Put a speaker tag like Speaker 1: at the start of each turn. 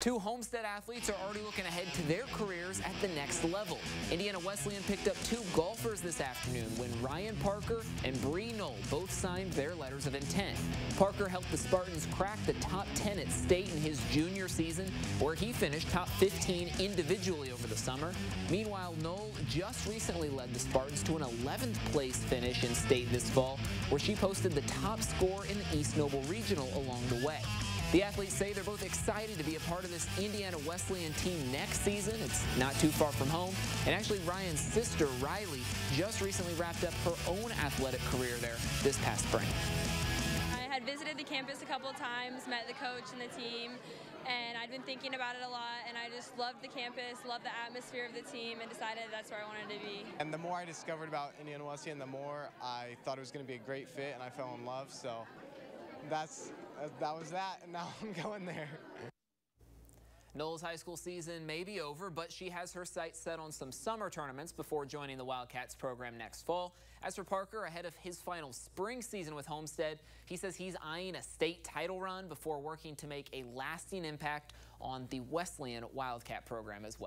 Speaker 1: Two Homestead athletes are already looking ahead to their careers at the next level. Indiana Wesleyan picked up two golfers this afternoon when Ryan Parker and Bree Noll both signed their letters of intent. Parker helped the Spartans crack the top 10 at state in his junior season, where he finished top 15 individually over the summer. Meanwhile, Noll just recently led the Spartans to an 11th place finish in state this fall, where she posted the top score in the East Noble Regional along the way. The athletes say they're both excited to be a part of this Indiana Wesleyan team next season. It's not too far from home. And actually, Ryan's sister, Riley, just recently wrapped up her own athletic career there this past spring.
Speaker 2: I had visited the campus a couple times, met the coach and the team, and I'd been thinking about it a lot, and I just loved the campus, loved the atmosphere of the team, and decided that's where I wanted to be.
Speaker 3: And the more I discovered about Indiana Wesleyan, the more I thought it was going to be a great fit, and I fell in love. So that's uh, that was that, and now I'm going there.
Speaker 1: Noll's high school season may be over, but she has her sights set on some summer tournaments before joining the Wildcats program next fall. As for Parker, ahead of his final spring season with Homestead, he says he's eyeing a state title run before working to make a lasting impact on the Wesleyan Wildcat program as well.